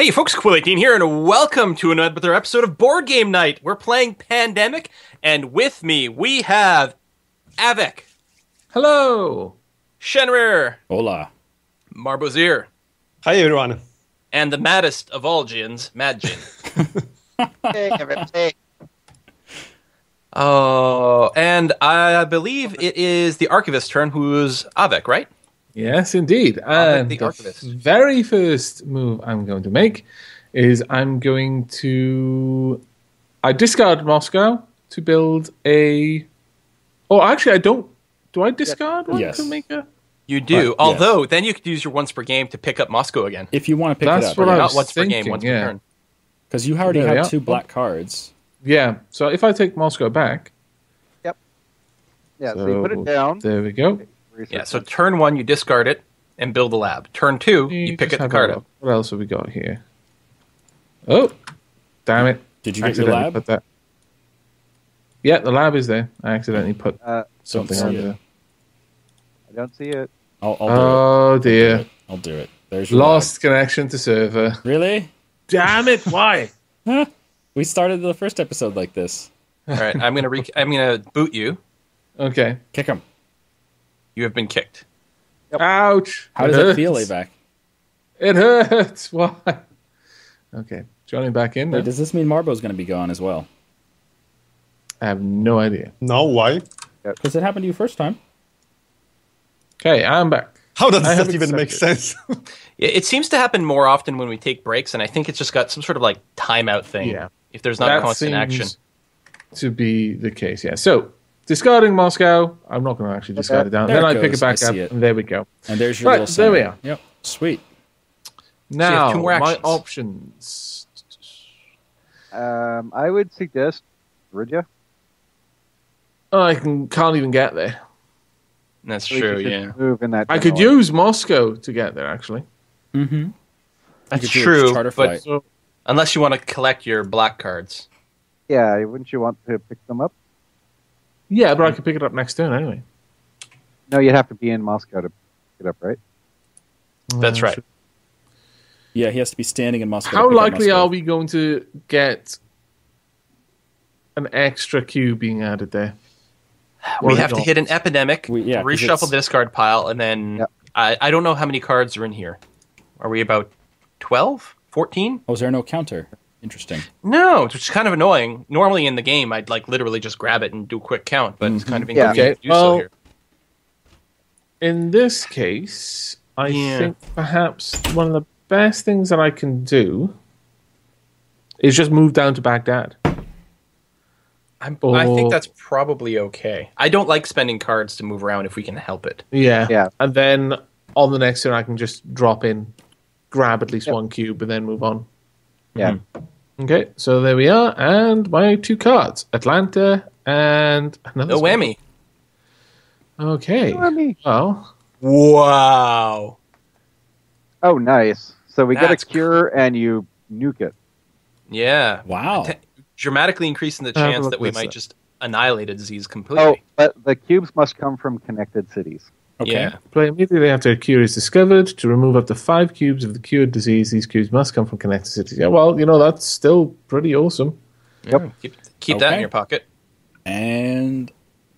Hey folks, Quill18 here, and welcome to another episode of Board Game Night. We're playing Pandemic, and with me we have Aavak, Hello. Shenryyr, Hola. Marbozir, Hi everyone. and the maddest of all gins, MadDjinn. Hey, everybody. Oh, and I believe it is the Archivist's turn, who's Aavak, right? Yes, indeed. And make the the archivist. very first move I'm going to make is I'm going to I discard Moscow to build a. Oh, actually, I don't. Do I discard one Yes. to make a? You do, Right, although then you could use your once per game to pick up Moscow again. If you want to pick That's it up, what I Not was once per game, thinking, once yeah. per turn. because you already There have two black cards. Yeah. So if I take Moscow back, Yep. Yeah, so you put it down. there we go. Research Yeah, so it. turn one, you discard it and build a lab. Turn two, you pick just it the a card up. What else have we got here? Oh, damn it! Did you get your lab? Put that. Yeah, the lab is there. I accidentally put Uh, something on there. I don't see it. I'll, I'll Oh it. dear! I'll do it. There's your Lost connection to server. Really? Damn it! Why? We started the first episode like this. All right, I'm gonna re- I'm gonna boot you. Okay. Kick him. You have been kicked. Ouch! How does It that feel, hurts. Aavak? It hurts. Why? Okay, joining back in. Wait, does this mean Marbo's going to be gone as well? I have no idea. No, why? Because it happened to you first time. Okay, I'm back. How does I that even make accepted. sense? It, it seems to happen more often when we take breaks, and I think it's just got some sort of like timeout thing. Yeah. If there's not That constant action. To be the case, yeah. So discarding Moscow. I'm not going to actually discard it down. There then it I pick it back I up, it. and there we go. And there's your Right, little there we are. Yep. Sweet. you have Now two more my options. Um, I would suggest Ridja. Oh, I can can't even get there. That's I true. Yeah, Move in that. I could general use Moscow to get there. Actually, Mm-hmm. that's could do a true. But so unless you want to collect your black cards, Yeah, wouldn't you want to pick them up? Yeah, but I could pick it up next turn anyway. No, you'd have to be in Moscow to pick it up, right? that's Uh, right. Yeah, he has to be standing in Moscow. How likely Moscow. are we going to get an extra cube being added there? We have to hit an epidemic, We- yeah, 'cause reshuffle the discard pile, and then Yep. I, I don't know how many cards are in here. Are we about 12? 14? Oh, is there no counter? Interesting. No, which is kind of annoying. Normally in the game, I'd like literally just grab it and do a quick count, but it's kind of mm-hmm. Yeah. inconvenient Okay, to do so here. In this case, I Yeah. think perhaps one of the best things that I can do is just move down to Baghdad. I'm, I think that's probably okay. I don't like spending cards to move around if we can help it. Yeah. Yeah. And then on the next turn, I can just drop in, grab at least Yep. one cube, and then move on. Yeah. Hmm. Okay, so there we are, and my two cards Atlanta and another. No whammy. Okay. Oh, whammy. Well, Wow. Oh, nice. So we That's get a cure and you nuke it. Yeah. Wow. Te- Dramatically increasing the chance that we might that. just annihilate a disease completely. Oh, completely. but the cubes must come from connected cities. Okay. Yeah. play immediately after a cure is discovered. To remove up to five cubes of the cured disease, these cubes must come from connected cities. Yeah, well, you know, that's still pretty awesome. Yep. Keep, keep that in your pocket. And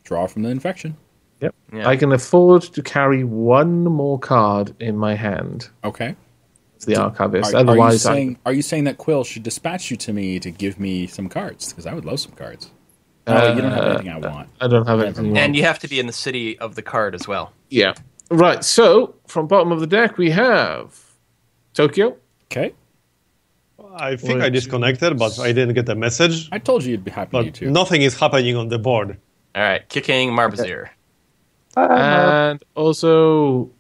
draw from the infection. Yep. Yeah. I can afford to carry one more card in my hand. Okay. It's the archivist. Are, are you Otherwise, I. saying are you saying that Quill should dispatch you to me to give me some cards? Because I would love some cards. Oh, you don't have Uh, anything I want. I don't have anything. And want. you have to be in the city of the card as well. Yeah. Right. So from bottom of the deck we have Tokyo. Okay. I think Well, I disconnected, but I didn't get a message. I told you it'd be happy to you nothing is happening on the board. All right. Kicking Marbozir. Ah, and also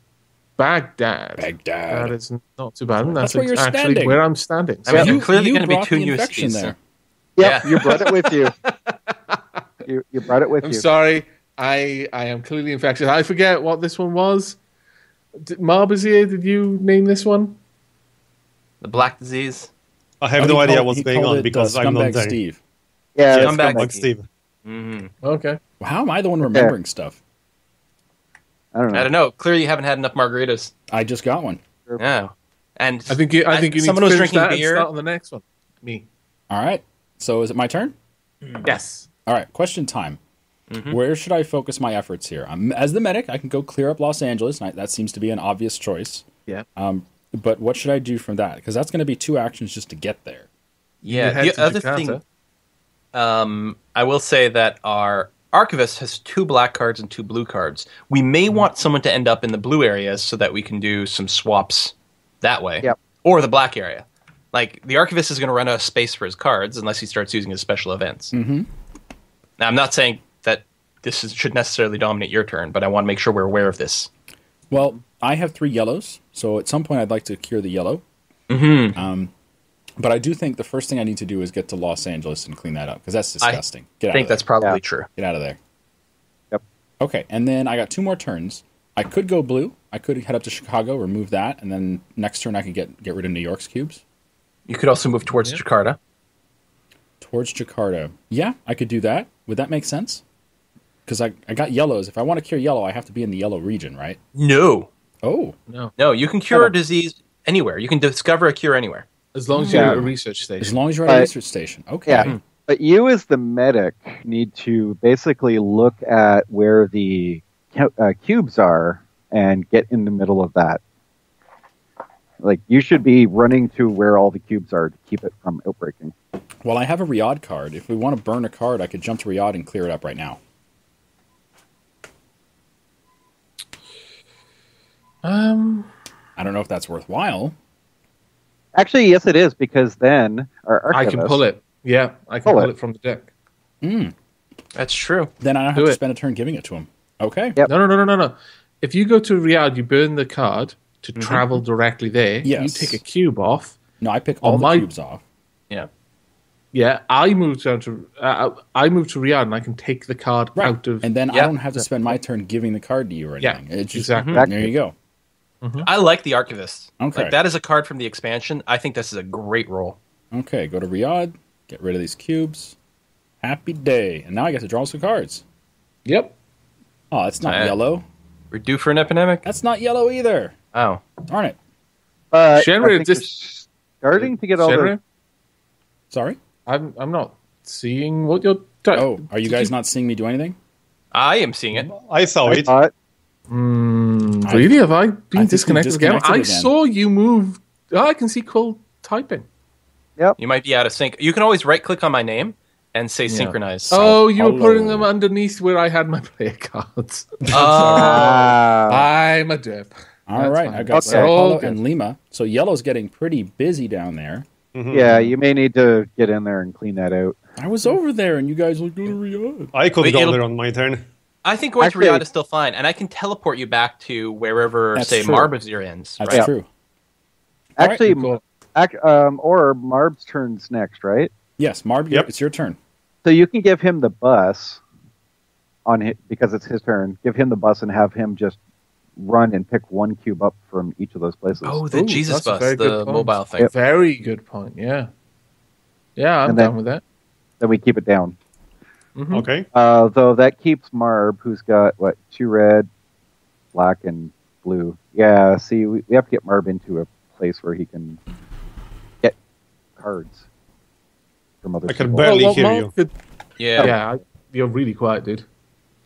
Baghdad. Baghdad. That is not too bad. That's, That's where you're actually standing. where I'm standing. I mean, So- you- clearly gonna be two new infection cities, there. Yep, Yeah. you brought it with you. you you brought it with you. I'm sorry. I I am clearly infectious. I forget what this one was. Did, Marbozir, did you name this one? The black disease. I have Oh, no idea called- what's going on because uh, I'm not there. Steve. Yeah, Yeah, it's Scumbag like Steve. Steve. hmm Okay. Well, how am I the one remembering stuff? I don't know. I don't know. Clearly, you haven't had enough margaritas. I just got one. No. And I think you, I think you need someone to was drinking that and beer. start on the next one. Me. All right. So is it my turn? Yes. All right. Question time. Mm-hmm. Where should I focus my efforts here? I'm, as the medic, I can go clear up Los Angeles. And I, that seems to be an obvious choice. Yeah. Um, but what should I do from that? Because that's going to be two actions just to get there. yeah, the other Jakarta. thing, um, I will say that our archivist has two black cards and two blue cards. We may Mm-hmm. want someone to end up in the blue areas so that we can do some swaps that way, Yep. or the black area. Like the archivist is going to run out of space for his cards unless he starts using his special events. Mhm. Now, I'm not saying that this is, should necessarily dominate your turn, but I want to make sure we're aware of this. Well, I have three yellows, so at some point I'd like to cure the yellow. Mm-hmm. Um, but I do think the first thing I need to do is get to Los Angeles and clean that up because that's I disgusting. Get out think of there. that's probably Yeah. true. Get out of there. Yep. Okay, and then I got two more turns. I could go blue. I could head up to Chicago, remove that, and then next turn I could get get rid of New York's cubes You could also move towards Yeah. Jakarta. towards Jakarta. Yeah, I could do that. Would that make sense? Because I, I got yellows. If I want to cure yellow, I have to be in the yellow region, right? No, Oh, No. no, you can cure a disease anywhere. You can discover a cure anywhere. As long as you're at a research station. as long as you're at a research station. Okay. Yeah. But you, as the medic, need to basically look at where the uh, cubes are and get in the middle of that. Like you should be running to where all the cubes are to keep it from outbreaking. Well, I have a Riyadh card. If we want to burn a card, I could jump to Riyadh and clear it up right now. Um, I don't know if that's worthwhile. Actually, yes, it is because then our I can pull it. Yeah, I can Pull pull, it. it. from the deck. Mm. That's true. Then I don't have Do to it. spend a turn giving it to him. Okay. Yep. No, no, no, no, no, no. If you go to Riyadh, you burn the card to travel directly there. Yes. You take a cube off. No, I pick all On the my- cubes off. Yeah. Yeah, I move down to uh, I move to Riyadh and I can take the card out of. And then I don't have to spend my turn giving the card to you or Yeah, anything. It's just, exactly. There you go. I like the archivist. Okay. Like that is a card from the expansion. I think this is a great roll. Okay, go to Riyadh, get rid of these cubes. Happy day. And now I get to draw some cards. yep. Oh, that's not Uh, yellow. We're due for an epidemic. That's not yellow either. Oh, Darn it. But Shenry, I think just- starting to get all Shenry, the. Sorry. I'm I'm not seeing what you're. T- Oh, are you Did guys not seeing me do anything? I am seeing it. I saw I it. thought, Mm, I- really? Have I been think we disconnected, again? disconnected I saw you move. Oh, I can see Quill typing. You might be out of sync. You can always right click on my name and say Yeah. synchronize. Oh, you were putting them underneath where I had my player cards. Oh. ah, I'm a dip. All That's right, fine. I got Okay. Sao Paulo and Lima. So yellow's getting pretty busy down there. Mhm. yeah, you may need to get in there and clean that out. I was over there, and you guys were going to Riyadh. I could Wait, go there on my turn. I think going Actually- to Riyadh is still fine, and I can teleport you back to wherever, say, true. Marbozir ends. That's Right? True. All right, Actually, Cool. ac- um, or Marb's turns next, right? Yes, Marb, Yep. it's your turn. So you can give him the bus on his, because it's his turn. Give him the bus and have him just run and pick one cube up from each of those places. Oh, the Ooh, Jesus that's a bus, very good the point. mobile thing. Very good point. Yeah. Yeah, I'm And then- with that. Then we keep it down. Mhm. Okay. Uh, though that keeps Marb, who's got what two red, black, and blue. Yeah. See, we, we have to get Marb into a place where he can get cards from other I can people. barely Well, hear Mark you. could- Yeah. yeah, I- you're really quiet, dude.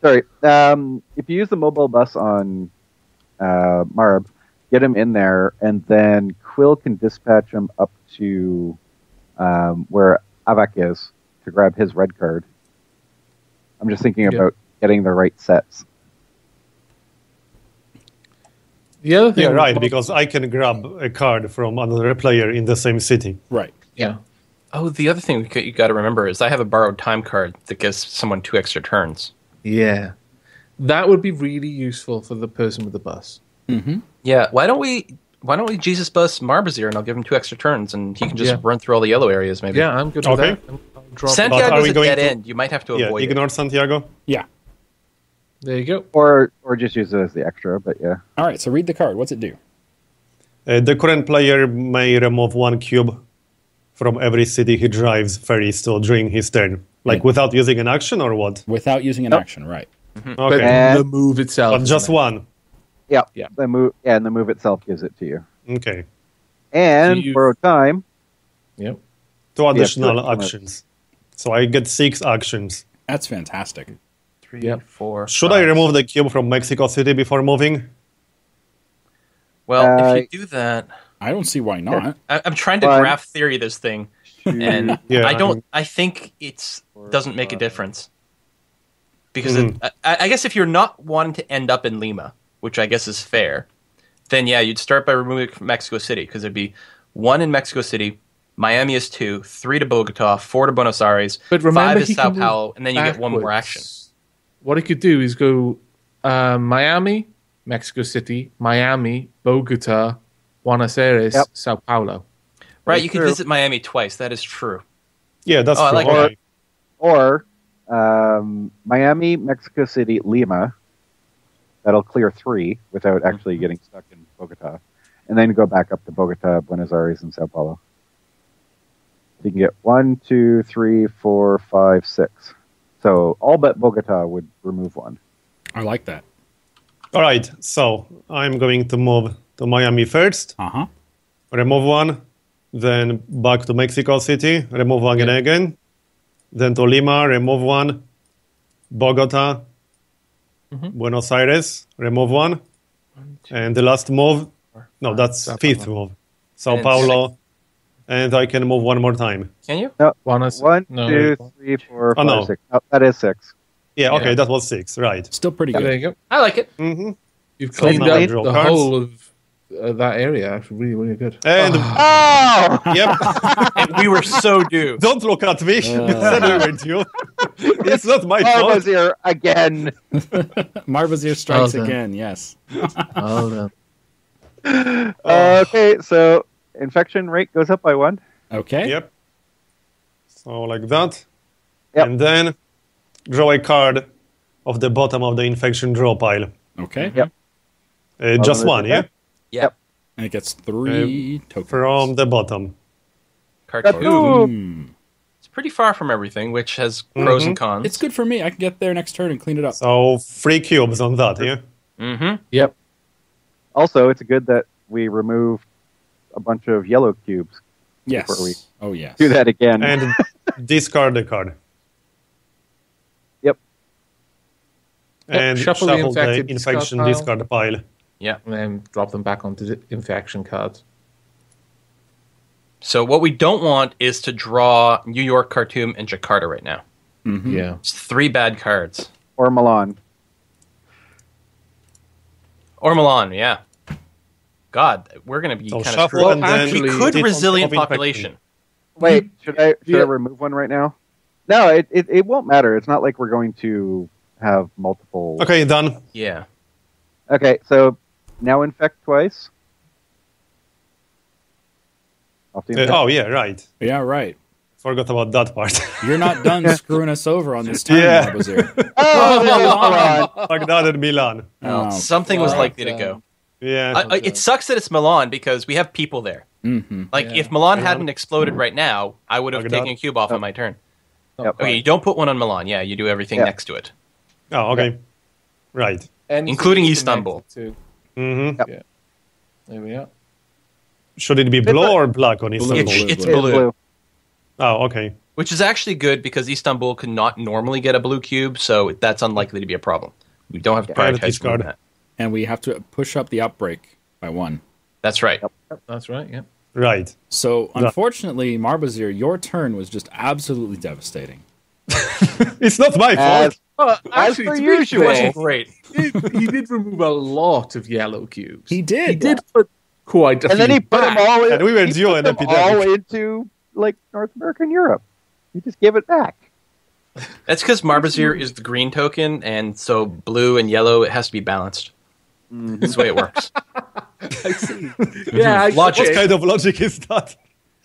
Sorry. Um, if you use the mobile bus on uh, Marb, get him in there, and then Quill can dispatch him up to um, where Aavak is to grab his red card. I'm just thinking Yeah. about getting the right sets. The other thing, Yeah, right. Because I can grab a card from another player in the same city. Right. yeah, Oh, the other thing we could- you got to remember is I have a borrowed time card that gives someone two extra turns. yeah, that would be really useful for the person with the bus. Mm-hmm. Yeah. Why don't we? Why don't we Jesus bus Marbozir and I'll give him two extra turns and he can just Yeah. run through all the yellow areas maybe. Yeah, I'm good with Okay. that. I'm- I'll drop it. But are Santiago's a dead to- end. You might have to Yeah, avoid it. ignore Santiago. Yeah. There you go. Or or just use it as the extra, but yeah. All right, so read the card. What's it do? Uh, the current player may remove one cube from every city he drives ferry still during his turn. Like Yeah. without using an action or what? Without using an Nope. action, right. But Okay. And- the move itself, But just one. Yeah. Yeah. The move yeah, and the move itself gives it to you. Okay. and you- borrow time. Yep. Two additional two actions. So I get six actions. That's fantastic. Three, Yep. four, Should I five. remove the cube from Mexico City before moving? Well, Uh, if you do that, I don't see why not. I, I'm trying to Fine. graph theory this thing, and Yeah, I I don't. I think it's doesn't make a difference because Mhm. it, I, I guess if you're not wanting to end up in Lima, which I guess is fair, then yeah, you'd start by removing from Mexico City because there'd be one in Mexico City. Miami is two, three to Bogota, four to Buenos Aires, But remember, five is Sao Paulo, and then you get one more action. What he could do is go uh, Miami, Mexico City, Miami, Bogota, Buenos Aires, Yep. Sao Paulo. Right, That's you can true. visit Miami twice. That is true. Yeah, that's Oh, I true. like Okay. Or um, Miami, Mexico City, Lima. That'll clear three without actually getting stuck in Bogota. And then go back up to Bogota, Buenos Aires, and Sao Paulo. So You can get one, two, three, four, five, six. So all but Bogota would remove one. I like that. All right, so I'm going to move to Miami first, Uh huh. remove one, then back to Mexico City, remove one Yeah. again, then to Lima, remove one, Bogota, Mm-hmm. Buenos Aires, remove one, and the last move, no, that's Sao fifth Paulo. move, Sao And Paulo, and I can move one more time. Can you? Buenos One, no, two, wait. three, four, Oh, five, no. six. Oh, that is six. Yeah, okay, Yeah. that was six, right. Still pretty There good. you go. I like it. hmm You've cleaned now up the cards. whole of uh, that area. Actually, really, really good. And Oh! yep, And we were so due. don't look at me. Uh. Said we were due. it's not my Marva's fault. here again. Marbozir strikes Well done. again. Yes. Well done. Uh, okay, so infection rate goes up by one. Okay. Yep. So like that. Yep. And then draw a card of the bottom of the infection draw pile. Okay. Yep. Uh, just one, is yeah? It? Yeah. And it gets three tokens. From the bottom. Khartoum. Ooh. Mm. It's pretty far from everything, which has pros and Mhm. cons. It's good for me. I can get there next turn and clean it up. So three cubes on that, yeah? Mm-hmm. Yep. Also, it's good that we removed a bunch of yellow cubes. Yes. before we- Oh yes. Do that again. And discard the card. Yep. And shuffle shuffle, the the, infected discard infection pile. discard pile. Yeah. And then drop them back onto the infection cards. So what we don't want is to draw New York, Khartoum, and Jakarta right now. Mhm. Yeah. It's three bad cards. or Milan. Or Milan, yeah. God, we're going to be So kind of shuffle screwed. and Well, then actually- we could resilient of infection. population. Wait, should I should Yeah. I remove one right now? No, it, it, it won't matter. It's not like we're going to have multiple. Okay, you're done. Yeah. Okay, so now infect twice. Uh, infect. oh, yeah, right. Yeah. Right. Forgot about that part. You're not done screwing us over on this time, Yeah. Marbozir. Oh, Milan. Baghdad and Milan. Oh, something was fuck likely to go. Yeah. I, I, it sucks that it's Milan because we have people there. hmm Like, Yeah. if Milan Yeah. hadn't exploded right now, I would have Baghdad. taken a cube off Yep. on my turn. Yep. Okay, you don't put one on Milan. Yeah, you do everything Yeah. next to it. oh, okay. Right. Anything Including Istanbul. to- hmm Yep. There we are. Should it be It's blue a- or black on Istanbul? blue, it's blue. blue, blue. Oh, okay. which is actually good because Istanbul could not normally get a blue cube, so that's unlikely to be a problem. We don't have to Yeah. prioritize that. And we have to push up the outbreak by one. That's right. That's right. Yeah. Right. So unfortunately, Marbozir, your turn was just absolutely devastating. It's not my fault. As, Well, As actually, per to usual. It wasn't great. he, did, he did remove a lot of yellow cubes. He did. He did put quite a and then he put them all. In, And we were he due put an them epidemic. all into like North America and Europe. He just gave it back. That's because Marbozir is the green token, and so blue and yellow it has to be balanced. Mm-hmm. That's the way it works. I see. yeah, mm-hmm. I, Logic. What kind of logic is that?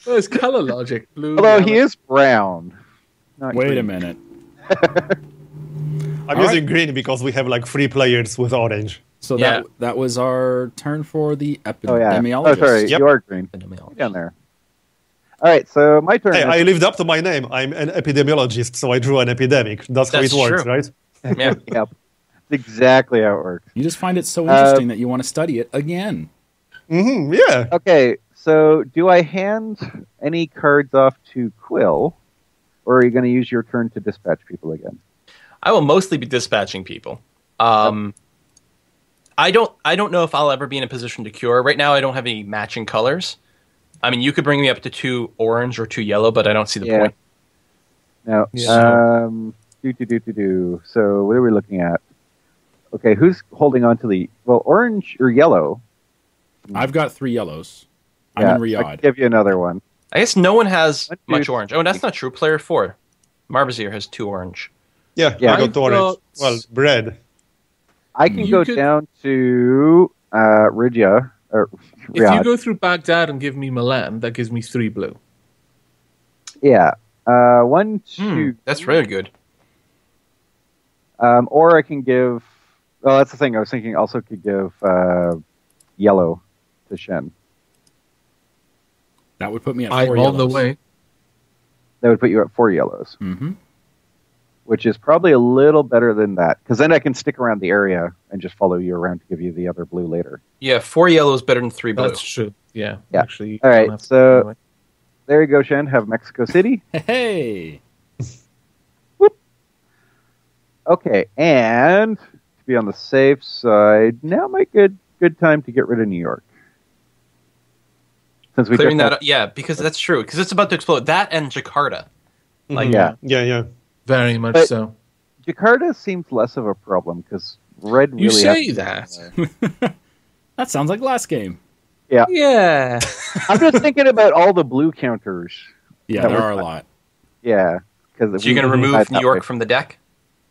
Well, it's color logic. Blue. Although he is brown. not Wait a minute. I'm All using green because we have like three players with orange. So Yeah. that that was our turn for the Oh yeah. epidemiologist. Oh sorry, Yep. you are green. Down there. All right, so my turn. Hey, is- I lived up to my name. I'm an epidemiologist, so I drew an epidemic. That's, That's how it works, true. right? Yeah. Yep. That's exactly how it works. You just find it so Uh, interesting that you want to study it again. Mm-hmm, yeah. Okay, So, do I hand any cards off to Quill, or are you going to use your turn to dispatch people again? I will mostly be dispatching people. Um, I don't. I don't know if I'll ever be in a position to cure. Right now, I don't have any matching colors. I mean, you could bring me up to two orange or two yellow, but I don't see the Yeah. point. No. Yeah. Um, do do do do do. So, what are we looking at? Okay, who's holding on to the well, orange or yellow? I've got three yellows. I'm Yeah, in I Riyadh. give you another one. I guess no one has One, two, much orange. Oh, that's not true. Player four, Marbozir has two orange. Yeah, Yeah. I got I've orange. got- Well, red. I can You go could- down to uh, Rigia or If you go through Baghdad and give me Milan, that gives me three blue. yeah. Uh, one, Hmm, two. that's really good. Um, or I can give. Well, that's the thing. I was thinking. Also, could give uh, yellow to Shen. That would put me at I'm four on the way. That would put you at four yellows, Mm-hmm. Which is probably a little better than that. Because then I can stick around the area and just follow you around to give you the other blue later. Yeah, four yellow is better than three blue. That's true. Yeah. Yeah. Actually. All right, don't have to so- anyway. There you go, Shen. Have Mexico City. Hey, Okay, and to be on the safe side, now might good good time to get rid of New York. Since we Clearing just that up, yeah, because that's true. Because it's about to explode. That and Jakarta. Like, Yeah. Mm-hmm. Yeah, yeah. Very much But- so. Jakarta seems less of a problem because red You say that. that sounds like last game. Yeah. Yeah. I'm just thinking about all the blue counters. Yeah, there was are a lot. Yeah, because So you're going to remove New York from the deck?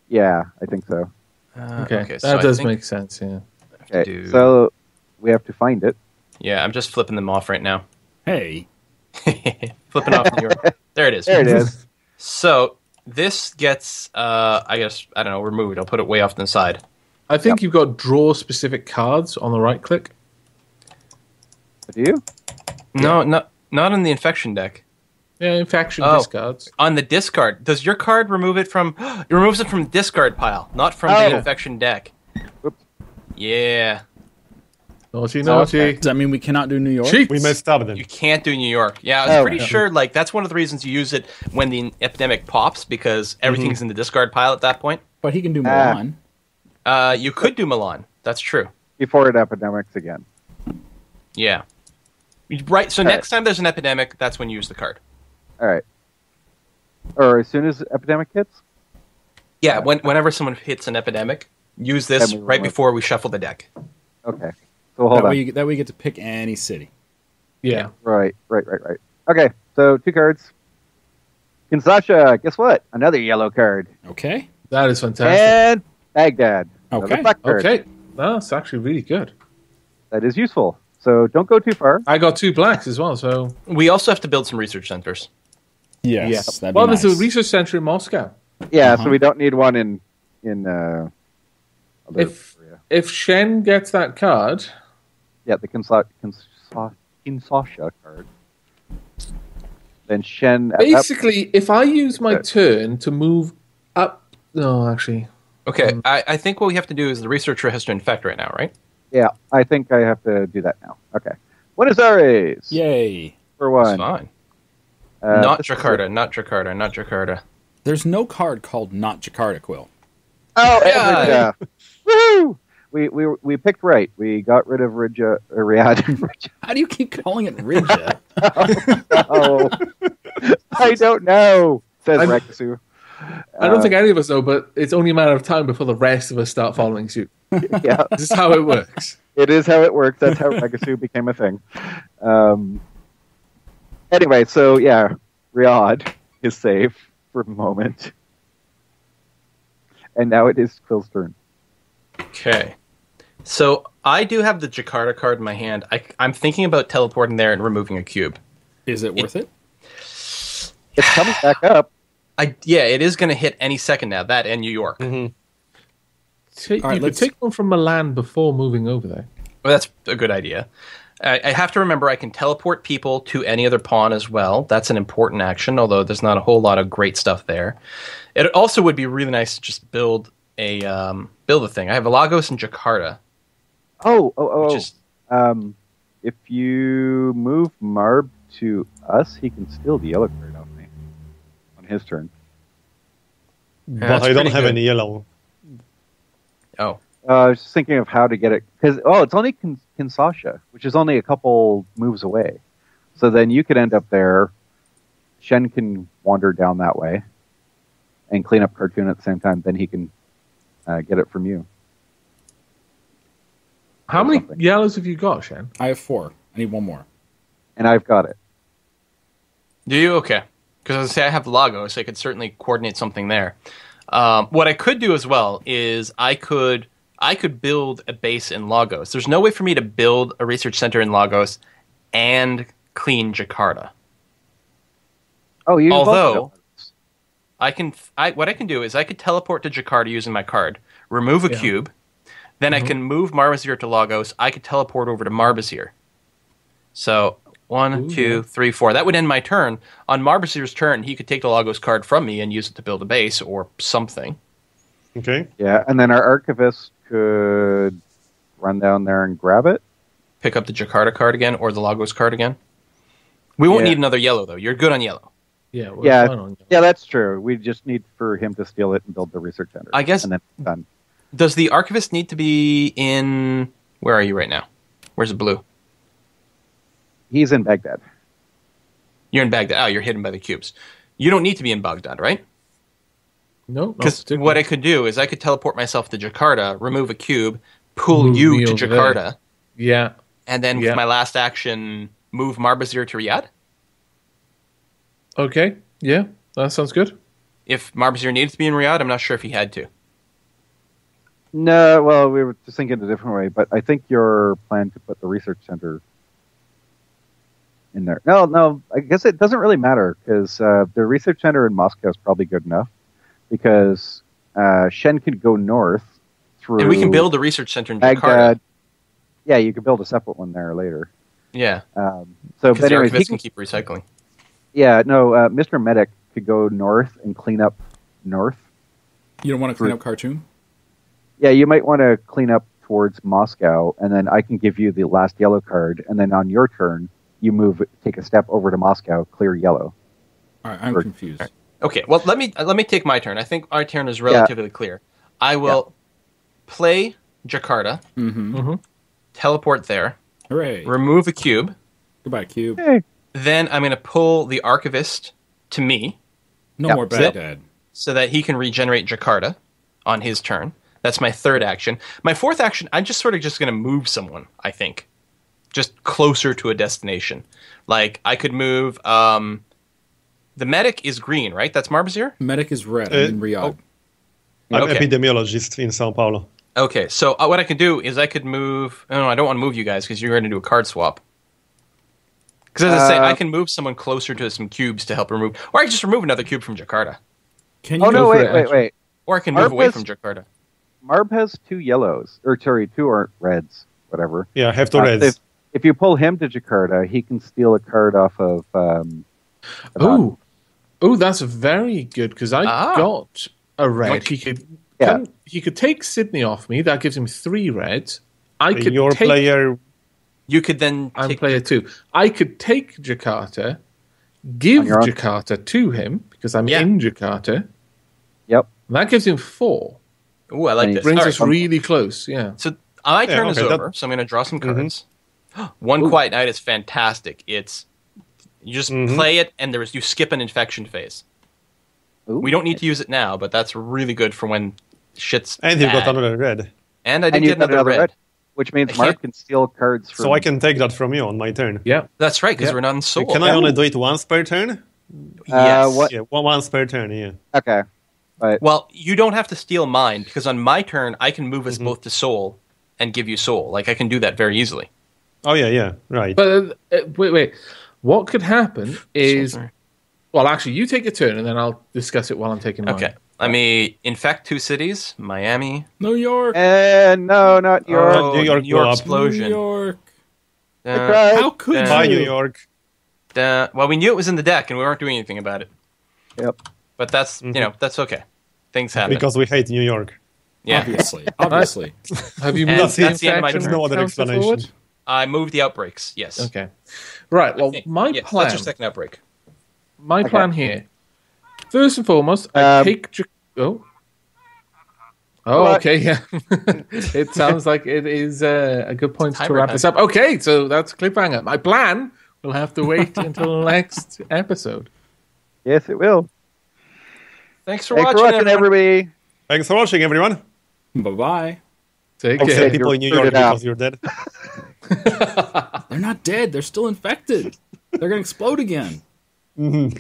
Yeah, I think so. Uh, Okay. so that I does make sense. Yeah. I have to Okay, do- so we have to find it. yeah, I'm just flipping them off right now. Hey, flipping off New York. There it is. There it is. So this gets, uh, I guess, I don't know, removed. I'll put it way off to the side. I think you've got draw specific cards on the right click. Do you? No, not not on the infection deck. Yeah, infection Oh. discards. On the discard. Does your card remove it from? It removes it from the discard pile, not from Oh. the infection deck. Whoops. Yeah, Naughty, naughty. does that mean we cannot do New York? Cheats. We messed up then. you can't do New York. Yeah, I was Oh. pretty Yeah. sure. Like that's one of the reasons you use it when the epidemic pops because everything's in the discard pile at that point. But he can do Ah. Milan. Uh, you could do Milan. That's true. Before it epidemics again. Yeah. Right. So All right. next time there's an epidemic, that's when you use the card. All right. Or as soon as epidemic hits. Yeah. When, whenever someone hits an epidemic, use this right before we shuffle the deck. Okay. So hold that on. way, you, that way you get to pick any city. Yeah. Right, right, right, right. Okay, so two cards. Kinshasa, guess what? Another yellow card. Okay. That is fantastic. And Baghdad. Okay, black card. Okay. That's actually really good. That is useful. So don't go too far. I got two blacks as well, so We also have to build some research centers. Yes. yeah. That'd well, be there's a research center in Moscow. Yeah, Uh-huh. so we don't need one in in uh If- area. If Shen gets that card, Yeah, the Kinshasa, Kinshasa, Kinshasa card. Then Shen at that- basically, if I use my Okay. turn to move up, no, actually, Okay. Um, I, I think what we have to do is the researcher has to infect right now, right? yeah, I think I have to do that now. Okay. Buenos Aires Yay. for That's one. fine. Uh, not this Jakarta. Not Jakarta. Not Jakarta. There's no card called not Jakarta Quill. Oh, Yeah. Rija. Woo! We, we we picked right. We got rid of Rija, uh, Riyadh. How do you keep calling it Ridja? Oh, I don't know, says I'm- Rexu. I don't Uh, think any of us know, but it's only a matter of time before the rest of us start following suit. Yeah, This is how it works. it is how it works. That's how Regasu became a thing. Um, anyway, so yeah, Riyadh is safe for a moment. And now it is Quill's turn. Okay. So I do have the Jakarta card in my hand. I, I'm thinking about teleporting there and removing a cube. Is it worth it? It's coming back up. I yeah, it is going to hit any second now. That and New York. Mhm. Take, All right, you could let's- take one from Milan before moving over there. Well, that's a good idea. I, I have to remember I can teleport people to any other pawn as well. That's an important action, although there's not a whole lot of great stuff there. It also would be really nice to just build a um, build a thing. I have a Lagos and Jakarta, Oh, oh, oh. is Um, if you move Marb to us, he can steal the yellow card off me on his turn. but I don't have good. any yellow. Oh, Uh, I was just thinking of how to get it because oh, it's only Kin- Kinsasha, which is only a couple moves away. So then you could end up there. Shen can wander down that way and clean up Khartoum at the same time. Then he can uh, get it from you. How many something. yellows have you got, Shen? I have four. I need one more. And I've got it. do you? Okay. Because I say I have Lagos, I could certainly coordinate something there. Um, what I could do as well is I could I could build a base in Lagos. There's no way for me to build a research center in Lagos and clean Jakarta. Oh, you Although- know. I can I what I can do is I could teleport to Jakarta using my card, remove a Yeah. cube, then I mm-hmm. can move Marbozir to Lagos. I could teleport over to Marbozir. So one, Ooh, two, yeah. three, four. That would end my turn. On Marbozir's turn, he could take the Lagos card from me and use it to build a base or something. Okay. Yeah, and then our archivist could run down there and grab it. Pick up the Jakarta card again or the Lagos card again. We won't Yeah. need another yellow though. You're good on yellow. Yeah, we're Yeah. on yellow. Yeah, that's true. We just need for him to steal it and build the research center. I guess- and then done. Does the archivist need to be in where are you right now? Where's the blue? He's in Baghdad. You're in Baghdad. Oh, you're hidden by the cubes. You don't need to be in Baghdad, right? No, Because particularly. what I could do is I could teleport myself to Jakarta, remove a cube, pull Move you me to over there. Jakarta, yeah, and then Yeah. with my last action, move Marbozir to Riyadh. okay, yeah, that sounds good. If Marbozir needed to be in Riyadh, I'm not sure if he had to. No, well, we were just thinking a different way, but I think your plan to put the research center in there. No, no, I guess it doesn't really matter because uh, the research center in Moscow is probably good enough because uh, Shen could go north through. And we can build a research center in Baghdad. Jakarta. Yeah, you could build a separate one there later. Yeah, Um, so, because but the anyways, he can, can keep recycling. yeah, no, uh, Mr. Medic could go north and clean up north. You don't want to clean Right. up Khartoum? Yeah, you might want to clean up towards Moscow, and then I can give you the last yellow card, and then on your turn, you move, take a step over to Moscow, clear yellow. All right, I'm Or- confused. Okay, well let me uh, let me take my turn. I think our turn is relatively clear. I will play Jakarta, Mm-hmm. teleport there, Hooray! remove a cube, Goodbye, cube. Hey, then I'm going to pull the archivist to me No Yeah, more so- Baghdad. so that he can regenerate Jakarta on his turn. That's my third action. My fourth action, I'm just sort of just going to move someone, I think. Just closer to a destination. Like, I could move. Um, the medic is green, right? That's Marbozir? Medic is red. Uh, I'm in Riyadh. I'm Okay. epidemiologist in Sao Paulo. Okay, so uh, what I can do is I could move. Oh, no, I don't want to move you guys because you're going to do a card swap. Because as I say, Uh, I can move someone closer to some cubes to help remove, or I can just remove another cube from Jakarta, Can you? oh no, wait, wait, wait. or I can move away from Jakarta. Marb has two yellows, or sorry, two aren't reds, whatever. Yeah, I have two Uh, reds. If, if you pull him to Jakarta, he can steal a card off of. Um, Oh, oh, that's very good because I Ah. got a red. Like- he could, Yeah. can- he could take Sydney off me. That gives him three reds. I could Your take. player, You could then I'm take player two. I could take Jakarta, give On your own. Jakarta to him because I'm Yeah. in Jakarta. Yep. And that gives him four. Ooh, I like And he this. Brings All us really close. Yeah. So my Yeah, turn is okay, that- over, so I'm going to draw some Mhm. cards. One Ooh. Quiet Night is fantastic. It's you just Mhm. play it, and there's you skip an infection phase. ooh, We don't need to use it now, but that's really good for when shit's and you've got another red. And I did And get another, another red. red. which means I Mark can't- can steal cards from. So I can take that from you on my turn. Yeah. That's right, because Yeah. we're not in Seoul. Can I only do it once per turn? Yes. Uh, what- Yeah, one once per turn, yeah. Okay. Well, you don't have to steal mine because on my turn I can move us Mhm. both to Seoul and give you Seoul. Like I can do that very easily. Oh, yeah, yeah, right. But uh, uh, wait, wait. What could happen is, Sorry. well, actually, you take a turn and then I'll discuss it while I'm taking mine. Okay. Let me infect two cities: Miami. New York. And no, not your. Oh, New York New York explosion. New York. Uh. How could Uh, Bye, you? New York. uh, well, we knew it was in the deck, and we weren't doing anything about it. Yep. But that's Mhm. you know that's okay. Things happen. Because we hate New York. yeah. Obviously. Obviously. Have you And moved the that's the end of my infection turn. No other explanation. forward? I moved the outbreaks. Yes. Okay. Right. Well, think. my Yes, plan. That's your second outbreak. my Okay. plan here. First and foremost, I Um, take. Ja- oh. Oh, What? okay. Yeah. it sounds like it is uh, a good point to wrap time. this up. Okay, so that's cliffhanger. My plan We'll have to wait until the next episode. Yes, it will. Thanks for Thanks watching, for watching, everyone. everybody. Thanks for watching, everyone. Bye bye. Take care. Upset people in New You're York booted out. because you're dead. They're not dead. They're still infected. They're gonna explode again.